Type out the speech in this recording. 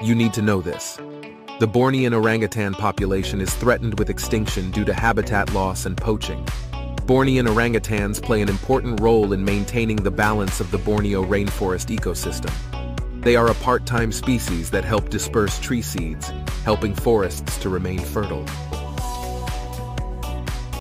You need to know this. The Bornean orangutan population is threatened with extinction due to habitat loss and poaching. Bornean orangutans play an important role in maintaining the balance of the Borneo rainforest ecosystem. They are a part-time species that help disperse tree seeds, helping forests to remain fertile.